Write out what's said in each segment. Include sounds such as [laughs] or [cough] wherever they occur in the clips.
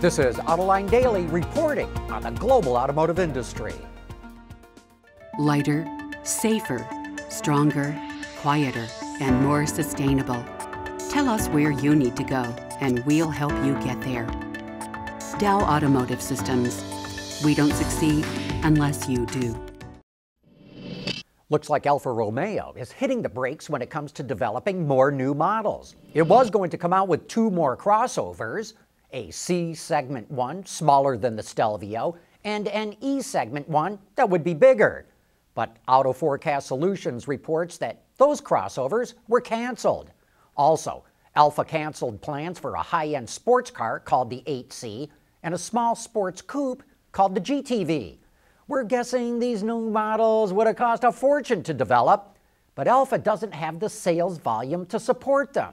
This is Autoline Daily reporting on the global automotive industry. Lighter, safer, stronger, quieter, and more sustainable. Tell us where you need to go, and we'll help you get there. Dow Automotive Systems. We don't succeed unless you do. Looks like Alfa Romeo is hitting the brakes when it comes to developing more new models. It was going to come out with two more crossovers, a C segment one, smaller than the Stelvio, and an E segment one that would be bigger. But Auto Forecast Solutions reports that those crossovers were canceled. Also, Alfa canceled plans for a high end sports car called the 8C and a small sports coupe called the GTV. We're guessing these new models would have cost a fortune to develop, but Alfa doesn't have the sales volume to support them,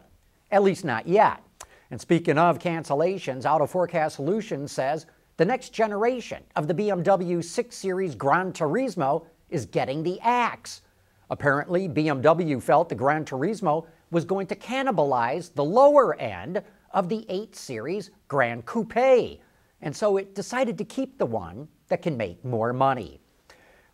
at least not yet. And speaking of cancellations, Auto Forecast Solutions says the next generation of the BMW 6 Series Gran Turismo is getting the axe. Apparently, BMW felt the Gran Turismo was going to cannibalize the lower end of the 8 Series Gran Coupe, and so it decided to keep the one that can make more money.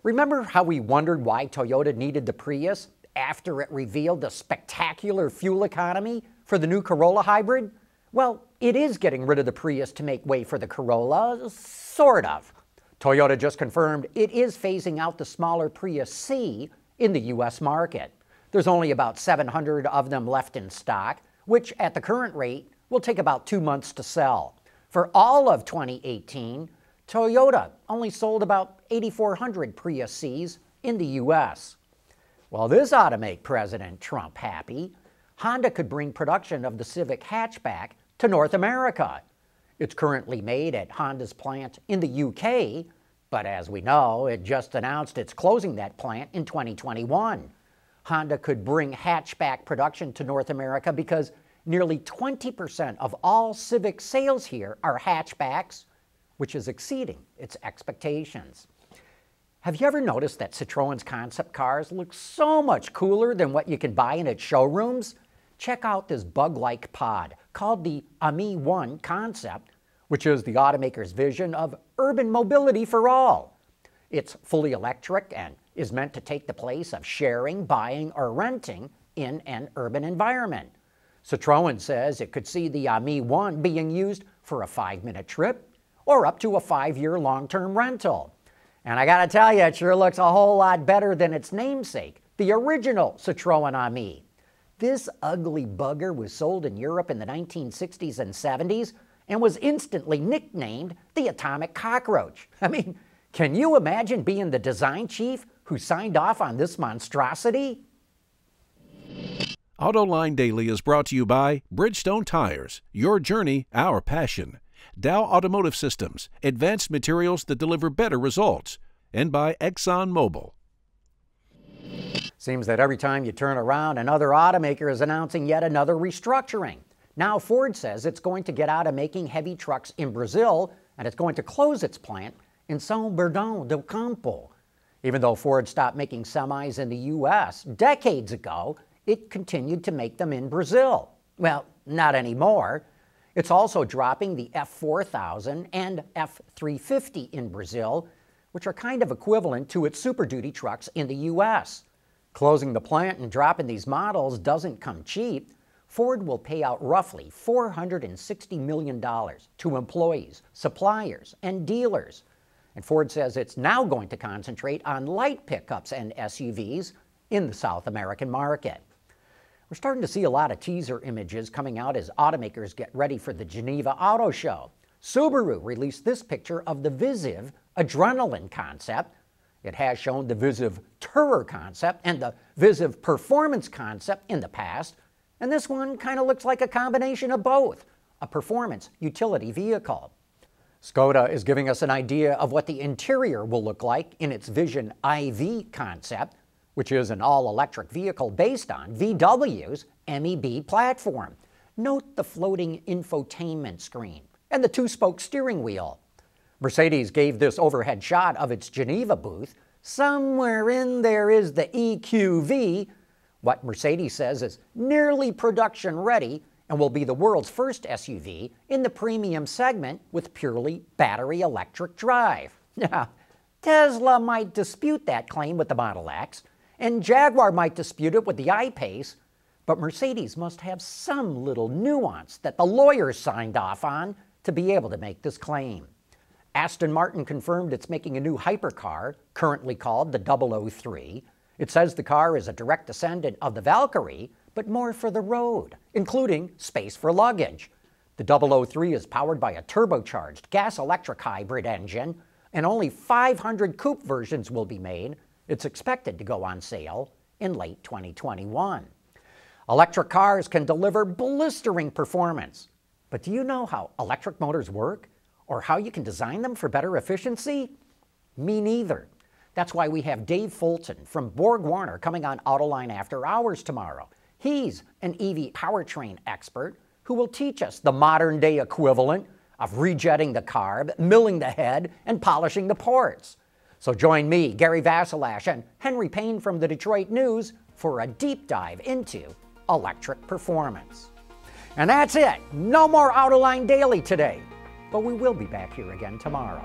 Remember how we wondered why Toyota needed the Prius after it revealed the spectacular fuel economy for the new Corolla hybrid? Well, it is getting rid of the Prius to make way for the Corolla, sort of. Toyota just confirmed it is phasing out the smaller Prius C in the U.S. market. There's only about 700 of them left in stock, which at the current rate will take about two months to sell. For all of 2018, Toyota only sold about 8,400 Prius Cs in the U.S. Well, this ought to make President Trump happy. Honda could bring production of the Civic hatchback to North America. It's currently made at Honda's plant in the UK, but as we know, it just announced it's closing that plant in 2021. Honda could bring hatchback production to North America because nearly 20% of all Civic sales here are hatchbacks which is exceeding its expectations. Have you ever noticed that Citroen's concept cars look so much cooler than what you can buy in its showrooms? Check out this bug like pod called the Ami One concept, which is the automaker's vision of urban mobility for all. It's fully electric and is meant to take the place of sharing, buying, or renting in an urban environment. Citroën says it could see the Ami One being used for a five minute trip or up to a five year long term rental. And I gotta tell you, it sure looks a whole lot better than its namesake, the original Citroën Ami. This ugly bugger was sold in Europe in the 1960s and 70s and was instantly nicknamed the atomic cockroach. [laughs] I mean, can you imagine being the design chief who signed off on this monstrosity? AutoLine Daily is brought to you by Bridgestone Tires, your journey, our passion. Dow Automotive Systems, advanced materials that deliver better results, and by ExxonMobil. Seems that every time you turn around, another automaker is announcing yet another restructuring. Now, Ford says it's going to get out of making heavy trucks in Brazil and it's going to close its plant in São Bernardo do Campo. Even though Ford stopped making semis in the U.S. decades ago, it continued to make them in Brazil. Well, not anymore. It's also dropping the F4000 and F350 in Brazil, which are kind of equivalent to its Super Duty trucks in the US. Closing the plant and dropping these models doesn't come cheap. Ford will pay out roughly $460 million to employees, suppliers, and dealers. And Ford says it's now going to concentrate on light pickups and SUVs in the South American market. We're starting to see a lot of teaser images coming out as automakers get ready for the Geneva Auto Show. Subaru released this picture of the VIZIV Adrenaline concept. It has shown the VIZIV Tourer concept and the VIZIV Performance concept in the past, and this one kind of looks like a combination of both, a performance utility vehicle. Skoda is giving us an idea of what the interior will look like in its Vision IV concept, which is an all electric vehicle based on VW's MEB platform. Note the floating infotainment screen and the two spoke steering wheel. Mercedes gave this overhead shot of its Geneva booth. Somewhere in there is the EQV, what Mercedes says is nearly production ready and will be the world's first SUV in the premium segment with purely battery electric drive. Now, Tesla might dispute that claim with the Model X, and Jaguar might dispute it with the I-Pace, but Mercedes must have some little nuance that the lawyers signed off on to be able to make this claim. Aston Martin confirmed it's making a new hypercar, currently called the 003. It says the car is a direct descendant of the Valkyrie, but more for the road, including space for luggage. The 003 is powered by a turbocharged gas electric hybrid engine, and only 500 coupe versions will be made. It's expected to go on sale in late 2021. Electric cars can deliver blistering performance. But do you know how electric motors work? Or how you can design them for better efficiency? Me neither. That's why we have Dave Fulton from BorgWarner coming on Autoline After Hours tomorrow. He's an EV powertrain expert who will teach us the modern day equivalent of rejetting the carb, milling the head, and polishing the ports. So join me, Gary Vasilash, and Henry Payne from the Detroit News for a deep dive into electric performance. And that's it. No more Autoline Daily today. But we will be back here again tomorrow.